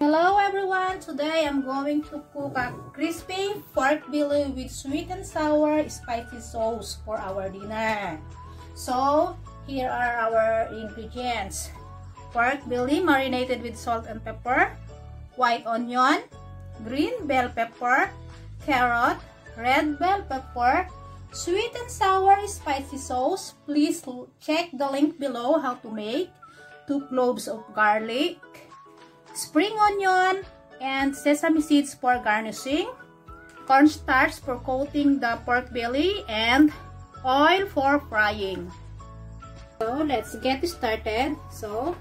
Hello everyone! Today I'm going to cook a crispy pork belly with sweet and sour spicy sauce for our dinner. So, here are our ingredients. Pork belly marinated with salt and pepper, white onion, green bell pepper, carrot, red bell pepper, sweet and sour spicy sauce. Please check the link below how to make. 2 cloves of garlic, spring onion, and sesame seeds for garnishing, cornstarch for coating the pork belly, and oil for frying. So let's get started. So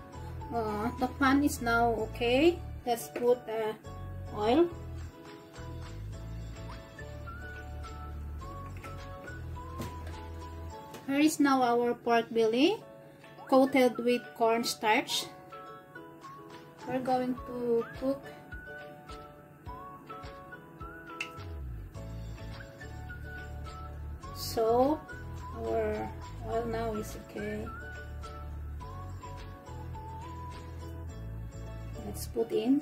uh, the pan is now okay. Let's put uh, oil. Here is now our pork belly coated with cornstarch. We're going to cook. So our oil now is okay. Let's put in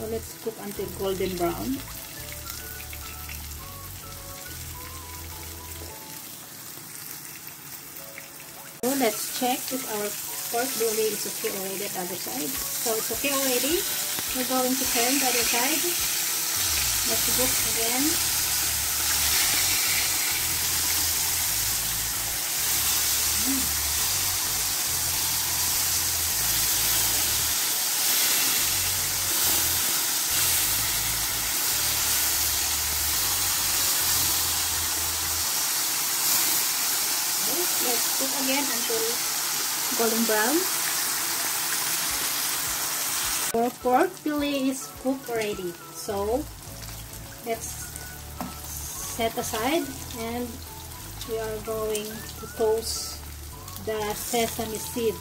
So let's cook until golden brown. So let's check if our pork belly is okay already at the other side. So it's okay already. We're going to turn the other side. Let's cook again. Mm. Let's cook again until golden brown. Our pork fillet is cooked already so let's set aside and we are going to toast the sesame seed.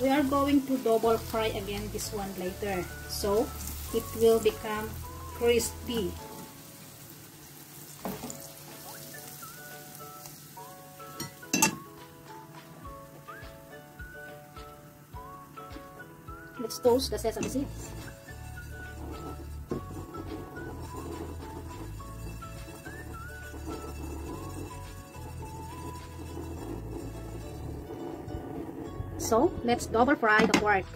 We are going to double fry again this one later so it will become crispy Let's toast the sesame seeds. So, let's double fry the pork.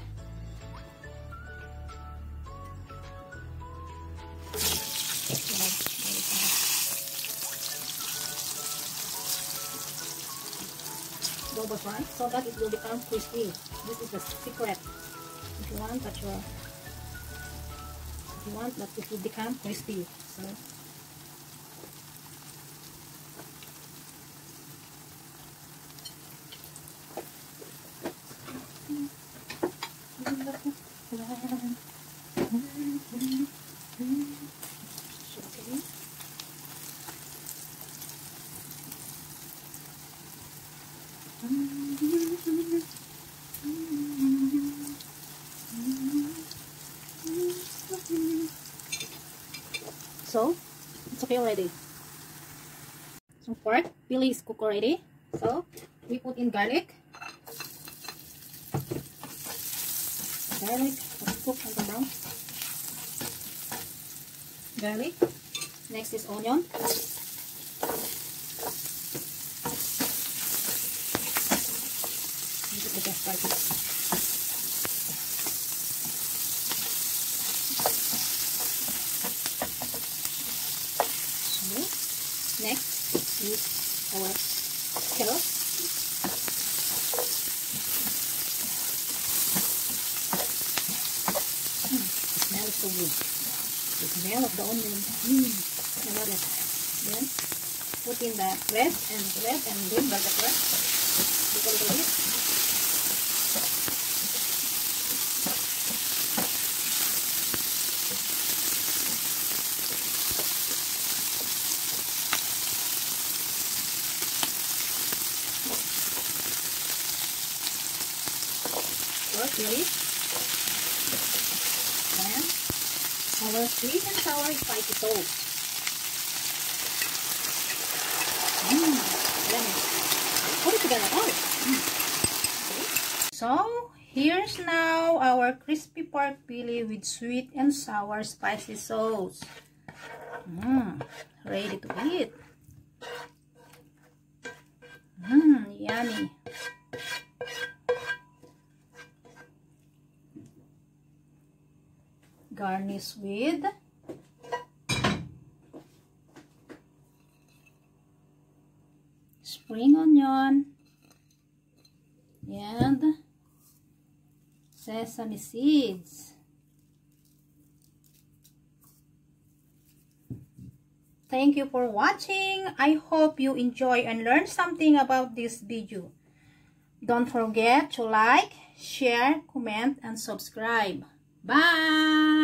Double fry so that it will become crispy. This is the secret if you want that your if you want that it will become crispy so so it's okay already so pork belly is cooked already. So we put in garlic. Garlic let's cook until brown garlic. Next is onion this is the best part Next is our carrot. Mm, the smell is so good. The smell of the onion. Mm, I love it. Then put in the red and red and green pepper. Little bit. Chili. And our sweet and sour spicy sauce. Mmm. Put it together. Oh. Mm. So, here's now our crispy pork belly with sweet and sour spicy sauce. Mmm, ready to eat. Mmm, yummy. Garnish with spring onion and sesame seeds. Thank you for watching. I hope you enjoy and learn something about this video. Don't forget to like, share, comment, and subscribe. Bye!